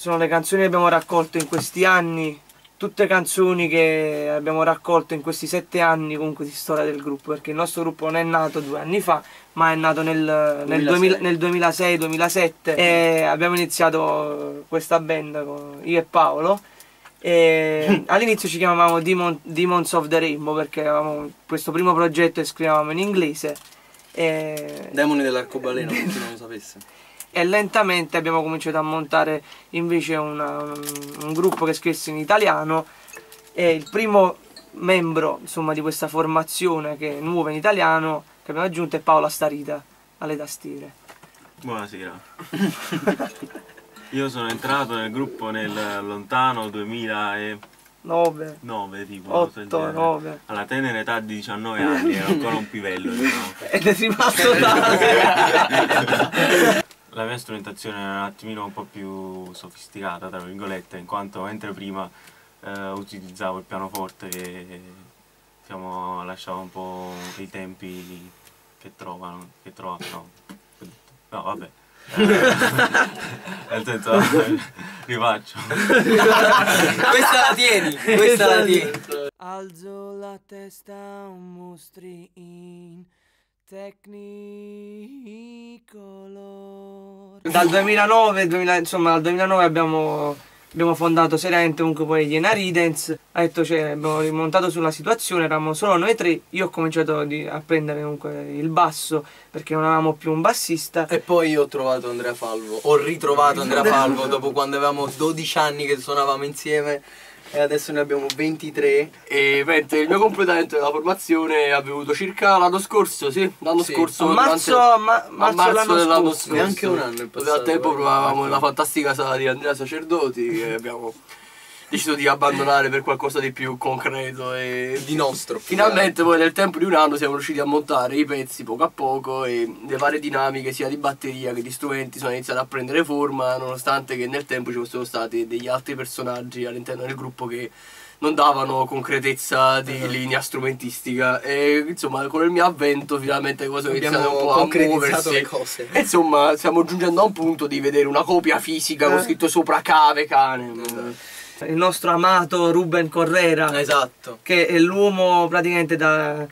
sono le canzoni che abbiamo raccolto in questi anni, tutte canzoni che abbiamo raccolto in questi sette anni comunque di storia del gruppo, perché il nostro gruppo non è nato due anni fa, ma è nato nel, nel 2006-2007 e abbiamo iniziato questa band con io e Paolo. E all'inizio ci chiamavamo Demon, Demons of the Rainbow perché avevamo questo primo progetto e scrivevamo in inglese. E... Demoni dell'arcobaleno, per chi non lo sapesse e lentamente abbiamo cominciato a montare invece una, un, un, gruppo che scrisse in italiano e il primo membro insomma, di questa formazione che è nuova in italiano che abbiamo aggiunto è Paola Starita alle tastiere. Buonasera. Io sono entrato nel gruppo nel lontano 2009 9 tipo 8, 9 alla tenera età di 19 anni ero ancora un pivello diciamo. ed è rimasto tale la mia strumentazione è un attimino un po' più sofisticata, tra virgolette, in quanto mentre prima eh, utilizzavo il pianoforte che diciamo, lasciava un po' i tempi che trovano, che trovano, no, no vabbè. nel senso rifaccio questa la tieni questa la tieni. Alzo la testa un mostri in Technicolor. Dal 2009, 2000, insomma, dal 2009 abbiamo, abbiamo fondato seriamente comunque poi gli Enaridens. Ha detto, cioè, abbiamo rimontato sulla situazione, eravamo solo noi tre. Io ho cominciato a prendere comunque il basso perché non avevamo più un bassista. E poi ho trovato Andrea Falvo. Ho ritrovato Andrea Falvo dopo quando avevamo 12 anni che suonavamo insieme e adesso ne abbiamo 23 e mentre il mio completamento della formazione è avvenuto circa l'anno scorso, sì, l'anno sì. scorso a marzo, ma, marzo, marzo dell'anno scorso. scorso neanche un anno è passato al tempo provavamo nella fantastica sala di Andrea Sacerdoti e abbiamo deciso di abbandonare per qualcosa di più concreto e di nostro. Finalmente poi nel tempo di un anno siamo riusciti a montare i pezzi poco a poco e le varie dinamiche sia di batteria che di strumenti sono iniziate a prendere forma nonostante che nel tempo ci fossero stati degli altri personaggi all'interno del gruppo che non davano concretezza di esatto. linea strumentistica e insomma con il mio avvento finalmente le cose sono iniziate un po' a muoversi le cose. e insomma stiamo giungendo a un punto di vedere una copia fisica eh. con scritto sopra cave cane esatto il nostro amato Ruben Correra. Esatto. Che è l'uomo praticamente da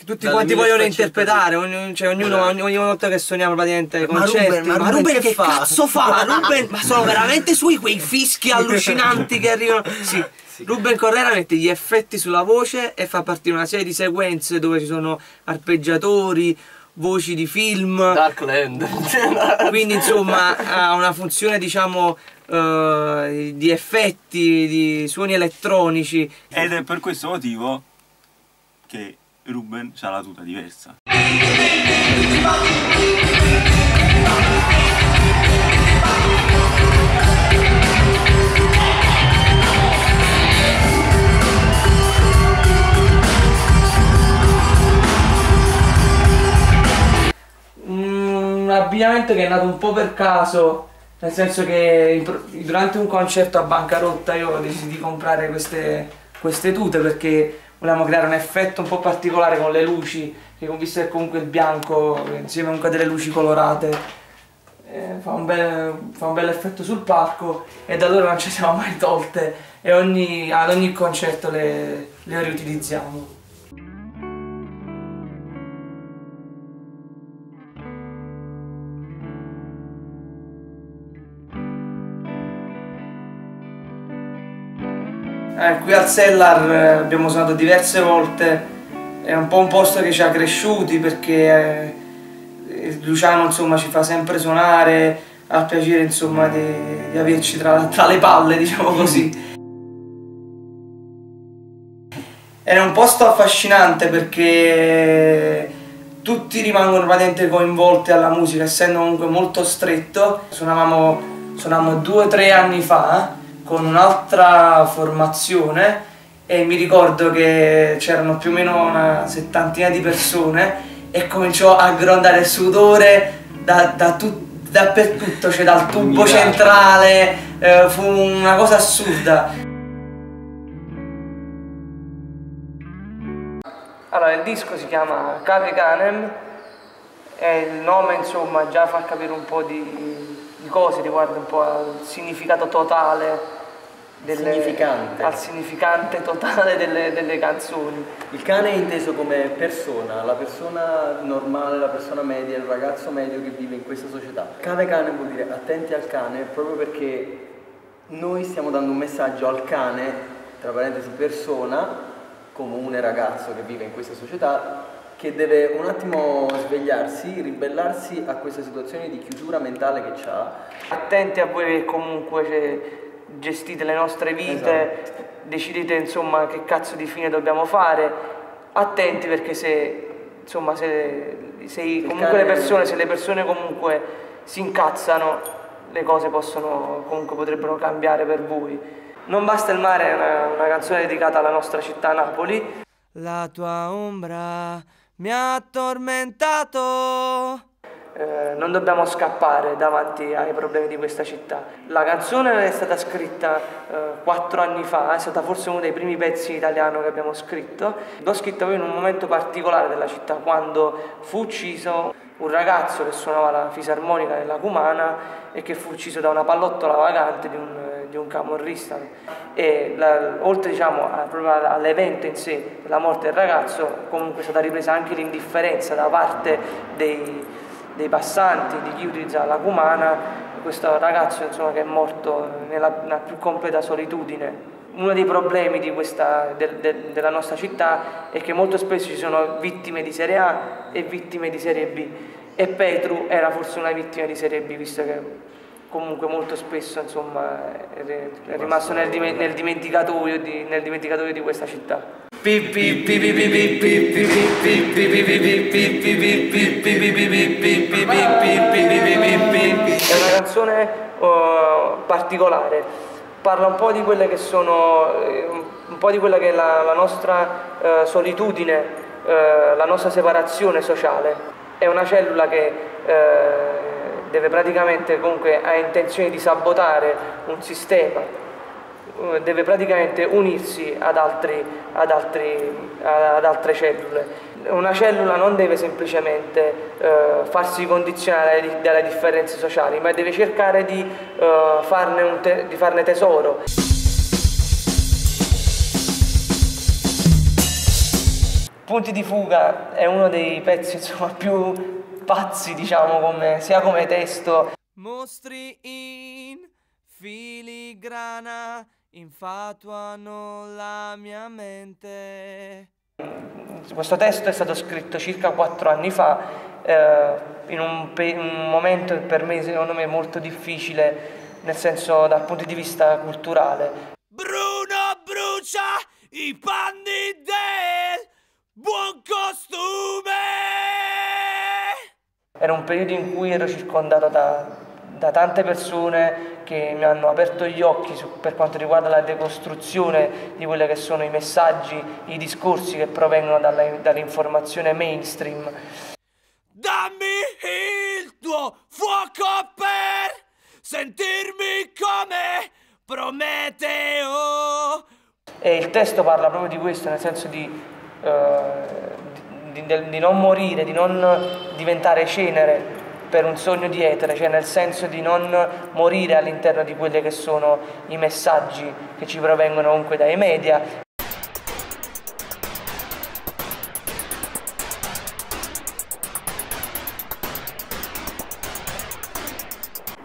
che tutti da quanti vogliono interpretare, ogni, cioè ognuno, esatto. ogni, ogni, volta che suoniamo praticamente ma concerti. Ruben, ma, ma Ruben, che, che fa? cazzo fa? Ruben, ma sono veramente sui quei fischi allucinanti che arrivano. Sì. Ruben Correra mette gli effetti sulla voce e fa partire una serie di sequenze dove ci sono arpeggiatori, voci di film. Darkland. Quindi insomma ha una funzione diciamo uh, di effetti, di suoni elettronici. Ed è per questo motivo che Ruben ha la tuta diversa. Un abbinamento che è nato un po' per caso nel senso che durante un concerto a bancarotta io ho deciso di comprare queste, queste tute perché volevamo creare un effetto un po' particolare con le luci, che visto che comunque il bianco insieme a delle luci colorate eh, fa, un bel, fa, un bel, effetto sul palco e da allora non ci siamo mai tolte e ogni, ad ogni concerto le, le riutilizziamo. Qui al Cellar eh, abbiamo suonato diverse volte, è un po' un posto che ci ha cresciuti perché eh, Luciano insomma, ci fa sempre suonare, ha il piacere insomma, di, di averci tra, tra, le palle, diciamo così. Era un posto affascinante perché tutti rimangono praticamente coinvolti alla musica, essendo comunque molto stretto. Suonavamo, suonavamo due o tre anni fa con un'altra formazione e mi ricordo che c'erano più o meno una settantina di persone e cominciò a grondare sudore da, da tut, dappertutto, cioè dal tubo centrale, eh, fu una cosa assurda. Allora, il disco si chiama Cave Canem e il nome insomma già fa capire un po' di, di cose, riguarda un po' al significato totale delle, Significante. al significante totale delle, delle canzoni. Il cane è inteso come persona, la persona normale, la persona media, il ragazzo medio che vive in questa società. Cane cane vuol dire attenti al cane proprio perché noi stiamo dando un messaggio al cane, tra parentesi persona, comune ragazzo che vive in questa società, che deve un attimo svegliarsi, ribellarsi a questa situazione di chiusura mentale che ha. Attenti a voi che comunque gestite le nostre vite, Esatto. decidete insomma che cazzo di fine dobbiamo fare, attenti perché se insomma se, se le persone, se le persone comunque si incazzano, le cose possono comunque potrebbero cambiare per voi. Non basta il mare è una, una canzone dedicata alla nostra città Napoli. La tua ombra mi ha tormentato. Eh, non dobbiamo scappare davanti ai problemi di questa città. La canzone è stata scritta eh, quattro anni fa, è stata forse uno dei primi pezzi italiano che abbiamo scritto. L'ho scritto proprio in un momento particolare della città, quando fu ucciso un ragazzo che suonava la fisarmonica nella Cumana e che fu ucciso da una pallottola vagante di un, di un camorrista. E la- oltre diciamo, all'evento in sé della morte del ragazzo, comunque è stata ripresa anche l'indifferenza da parte dei, dei passanti, di chi utilizzava la Cumana, questo ragazzo insomma, che è morto nella, nella più completa solitudine. Uno dei problemi questa- del- del- della nostra città è che molto spesso ci sono vittime di serie A e vittime di serie B e Petru era forse una vittima di serie B visto che comunque molto spesso insomma, è, rimasto nel, dime- nel dimenticatoio di, nel dimenticatoio di questa città. È una canzone eh, particolare, parla un po' di quelle che sono, eh, un po' di quella che è la, la nostra eh, solitudine, eh, la nostra separazione sociale. È una cellula che deve praticamente, comunque, ha intenzione di sabotare un sistema, eh, deve praticamente unirsi ad, altri, ad, altri- ad altre cellule. Una cellula non deve semplicemente eh, farsi condizionare di- dalle differenze sociali, ma deve cercare di, eh, farne, te- di farne tesoro. Punti di fuga è uno dei pezzi insomma, più pazzi, diciamo, come- sia come testo. Mostri in filigrana infatuano la mia mente. Questo testo è stato scritto circa quattro anni fa, eh, in un, un momento per me, secondo me, molto difficile, nel senso dal punto di vista culturale. Bruno brucia i panni del buon costume. Era un periodo in cui ero circondato da, da tante persone che mi hanno aperto gli occhi su- per quanto riguarda la decostruzione di quelli che sono i messaggi, i discorsi che provengono dalla- dall'informazione mainstream. Dammi il tuo fuoco per sentirmi come Prometeo. E il testo parla proprio di questo, nel senso di, eh, di- di- di non morire, di non diventare cenere per un sogno di etere, cioè nel senso di non morire all'interno di quelli che sono i messaggi che ci provengono comunque dai media.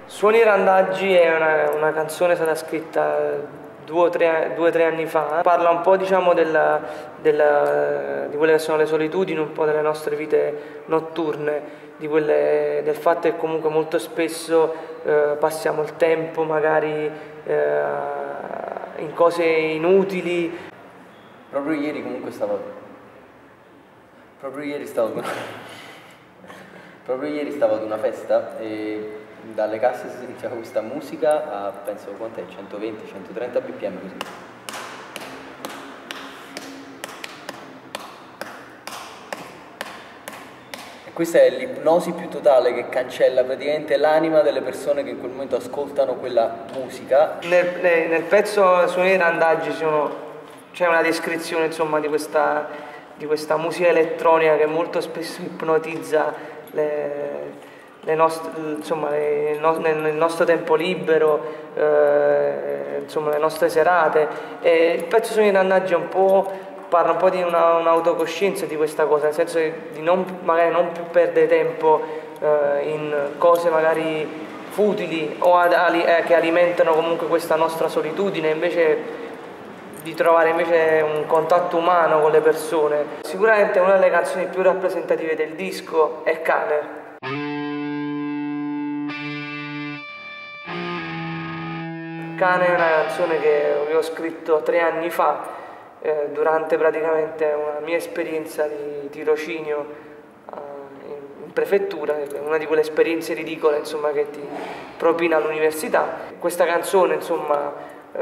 Suoni Randaggi è una, una canzone stata scritta due o tre, due tre anni fa, parla un po' diciamo della- della- di quelle che sono le solitudini, un po' delle nostre vite notturne, quelle- del fatto che comunque molto spesso eh, passiamo il tempo magari eh, in cose inutili, Proprio ieri comunque stavo. Proprio ieri stavo. Proprio ieri stavo ad una festa e dalle casse si sentiva questa musica a penso quant'è? 120-130 bpm così. E questa è l'ipnosi più totale che cancella praticamente l'anima delle persone che in quel momento ascoltano quella musica Nel, nel- nel pezzo Suoni Randaggi c'è una descrizione insomma, di, questa, di questa musica elettronica che molto spesso ipnotizza le, nostre, insomma, nel, nostro tempo libero, eh, insomma, le nostre serate. E il pezzo Sogni Dannaggi è un po' parla un po' di una, un'autocoscienza di questa cosa, nel senso di non, magari non più perdere tempo eh, in cose magari futili o ad, eh, che alimentano comunque questa nostra solitudine, invece di trovare invece un contatto umano con le persone. Sicuramente una delle canzoni più rappresentative del disco è Cane. Cane è una canzone che avevo scritto tre anni fa eh, durante praticamente una mia esperienza di tirocinio eh, in, in, prefettura, una di quelle esperienze ridicole insomma, che ti propina all'università. Questa canzone insomma, eh,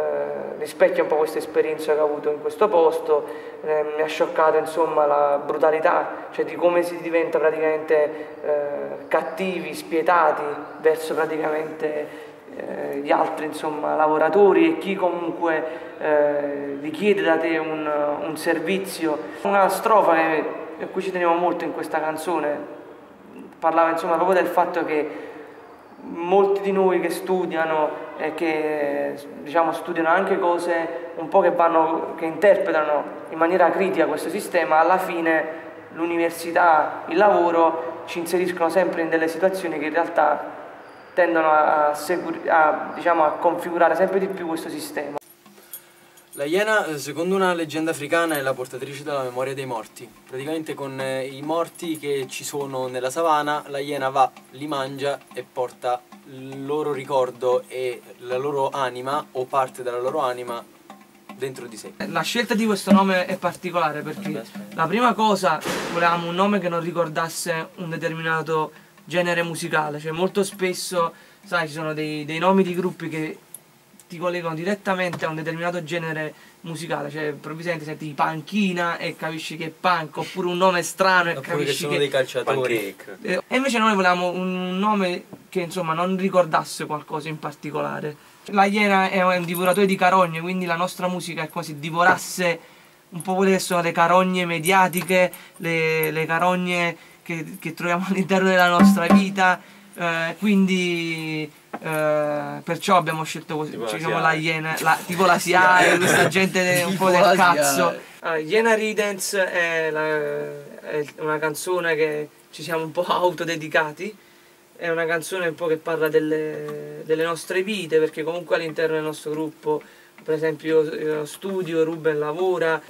rispecchia un po' questa esperienza che ho avuto in questo posto, eh, mi ha scioccato insomma, la brutalità, cioè di come si diventa praticamente eh, cattivi, spietati verso praticamente eh, gli altri insomma, lavoratori e chi comunque eh, richiede da te un, un, servizio. Una strofa che, a cui ci tenevo molto in questa canzone parlava insomma, proprio del fatto che molti di noi che studiano e che diciamo, studiano anche cose un po' che, vanno, che interpretano in maniera critica questo sistema, alla fine l'università, il lavoro ci inseriscono sempre in delle situazioni che in realtà tendono a, a, diciamo, a configurare sempre di più questo sistema. La Iena, eh, secondo una leggenda africana, è la portatrice della memoria dei morti. Praticamente con eh, i morti che ci sono nella savana, la Iena va, li mangia e porta il loro ricordo e la loro anima o parte della loro anima dentro di sé. La scelta di questo nome è particolare perché la prima cosa volevamo un nome che non ricordasse un determinato genere musicale, cioè molto spesso, sai, ci sono dei, dei nomi di gruppi che ti collegano direttamente a un determinato genere musicale, cioè improvvisamente senti panchina e capisci che è punk, oppure un nome strano e oppure capisci che sono che... dei calciatori. E invece noi volevamo un nome che insomma non ricordasse qualcosa in particolare. La Iena è un divoratore di carogne, quindi la nostra musica è se divorasse un po' quelle che sono le carogne mediatiche, le, le carogne che, che troviamo all'interno della nostra vita, eh, quindi eh, perciò abbiamo scelto così, tipo diciamo la, iena, la, tipo la SIAE, questa gente un po' del cazzo. Uh, Iena Ridens è, la, è, una canzone che ci siamo un po' autodedicati, è una canzone un po' che parla delle, delle nostre vite, perché comunque all'interno del nostro gruppo per esempio studio, Ruben lavora,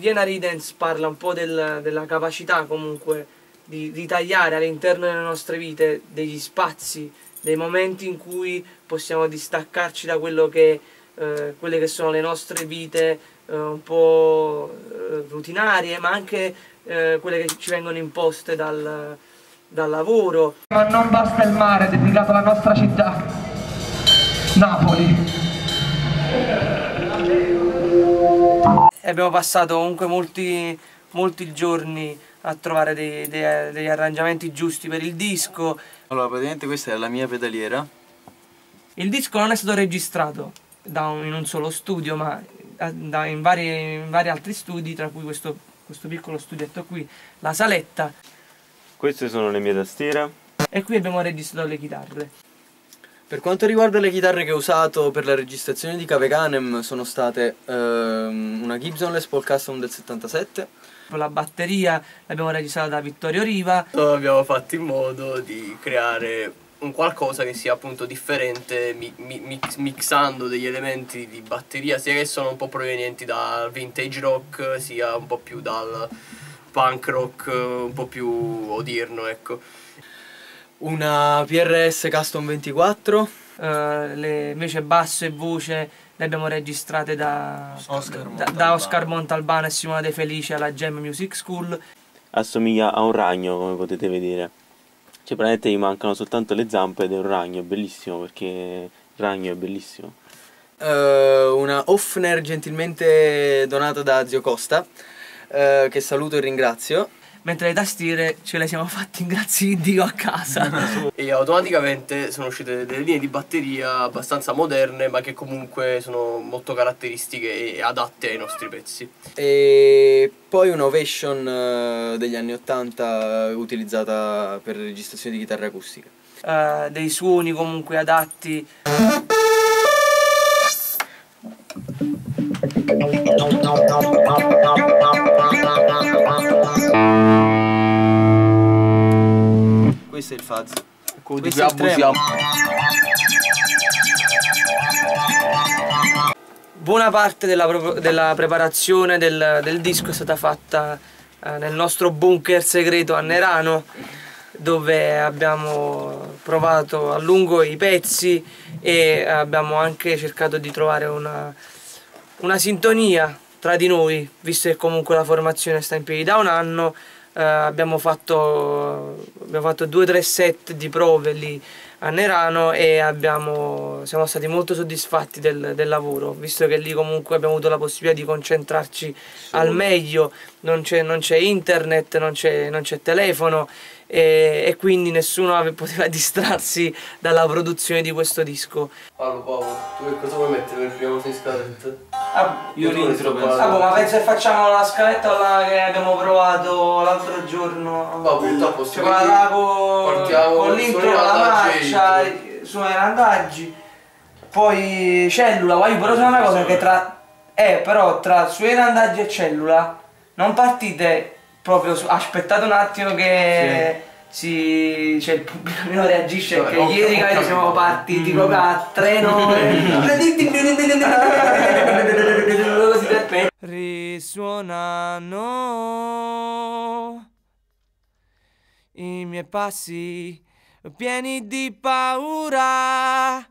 Iena Ridens parla un po' del, della capacità comunque di ritagliare all'interno delle nostre vite degli spazi, dei momenti in cui possiamo distaccarci da quello che, eh, quelle che sono le nostre vite eh, un po' eh, rutinarie, ma anche eh, quelle che ci vengono imposte dal, dal lavoro. Ma non basta il mare dedicato alla nostra città, Napoli. E abbiamo passato comunque molti, molti giorni a trovare dei, dei, degli arrangiamenti giusti per il disco. Allora, praticamente questa è la mia pedaliera. Il disco non è stato registrato un, in un solo studio, ma eh, da, in, vari, in, vari, altri studi, tra cui questo, questo piccolo studietto qui, la saletta. Queste sono le mie tastiere. E qui abbiamo registrato le chitarre. Per quanto riguarda le chitarre che ho usato per la registrazione di Cave Canem sono state ehm, una Gibson Les Paul Custom del 77 la batteria l'abbiamo registrata da Vittorio Riva. Abbiamo fatto in modo di creare un qualcosa che sia appunto differente mi, mi, mix, mixando degli elementi di batteria sia che sono un po' provenienti dal vintage rock sia un po' più dal punk rock un po' più odierno ecco una PRS Custom 24 uh, eh, le, invece basso e voce le abbiamo registrate da Oscar, da, da Oscar Montalbano e Simona De Felice alla Gem Music School. Assomiglia a un ragno, come potete vedere. Cioè, praticamente gli mancano soltanto le zampe ed è un ragno, è bellissimo perché il ragno è bellissimo. Uh, una Offner gentilmente donata da Zio Costa, uh, che saluto e ringrazio. Mentre le tastiere ce le siamo fatte grazie a Dio a casa. e automaticamente sono uscite delle linee di batteria abbastanza moderne ma che comunque sono molto caratteristiche e adatte ai nostri pezzi. E poi un'Ovation eh, degli anni 80 utilizzata per registrazione di chitarre acustiche. Uh, dei suoni comunque adatti. Questo è il fuzz. Di Questo cui abusiamo. Buona parte della, della preparazione del, del disco è stata fatta eh, nel nostro bunker segreto a Nerano dove abbiamo provato a lungo i pezzi e abbiamo anche cercato di trovare una, una sintonia tra di noi, visto che comunque la formazione sta in piedi da un anno. Eh, abbiamo, fatto, abbiamo fatto due o tre set di prove lì a Nerano e abbiamo, siamo stati molto soddisfatti del, del lavoro, visto che lì comunque abbiamo avuto la possibilità di concentrarci al meglio, non c'è, non c'è internet, non c'è, non c'è telefono e, e quindi nessuno ave- poteva distrarsi dalla produzione di questo disco. Paolo, Paolo, tu che cosa vuoi mettere per prima cosa in scaletta? Ah, Io l'intro penso. ah, boh, ma penso che facciamo la scaletta là che abbiamo provato l'altro giorno. Vabbè, dopo Cioè quella là con, l'intro, la marcia, intro. suoni randaggi, poi cellula, voglio però c'è una cosa che tra... Eh, però tra suoni randaggi e cellula non partite proprio su... Aspettate un attimo che... Si, cioè il pubblico reagisce Vabbè, perché ieri ho capito. siamo partiti proprio a treno. Pe- risuonano i miei passi pieni di paura